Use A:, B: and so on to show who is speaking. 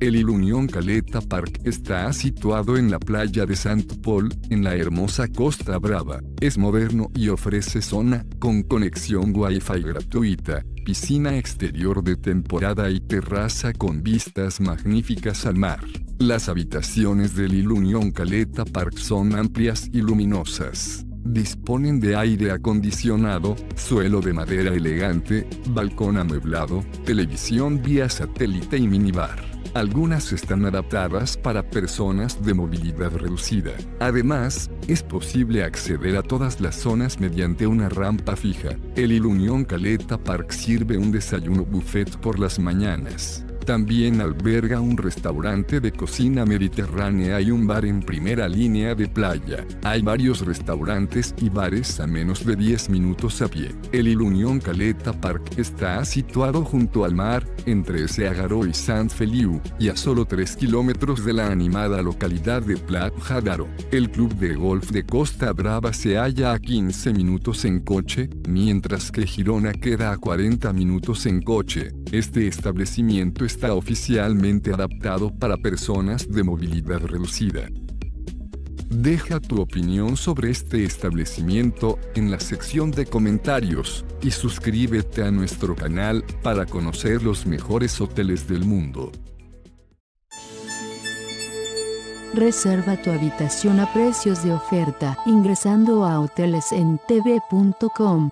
A: El Ilunion Caleta Park está situado en la playa de Sant Paul, en la hermosa Costa Brava. Es moderno y ofrece zona con conexión Wi-Fi gratuita, piscina exterior de temporada y terraza con vistas magníficas al mar. Las habitaciones del Ilunion Caleta Park son amplias y luminosas. Disponen de aire acondicionado, suelo de madera elegante, balcón amueblado, televisión vía satélite y minibar. Algunas están adaptadas para personas de movilidad reducida. Además, es posible acceder a todas las zonas mediante una rampa fija. El Ilunion Caleta Park sirve un desayuno buffet por las mañanas. También alberga un restaurante de cocina mediterránea y un bar en primera línea de playa. Hay varios restaurantes y bares a menos de 10 minutos a pie. El Ilunion Caleta Park está situado junto al mar, entre Seagaro y Saint Feliu, y a solo 3 kilómetros de la animada localidad de Plat Jadaro. El club de golf de Costa Brava se halla a 15 minutos en coche, mientras que Girona queda a 40 minutos en coche. Este establecimiento está oficialmente adaptado para personas de movilidad reducida. Deja tu opinión sobre este establecimiento en la sección de comentarios y suscríbete a nuestro canal para conocer los mejores hoteles del mundo.
B: Reserva tu habitación a precios de oferta ingresando a hotelesentv.com.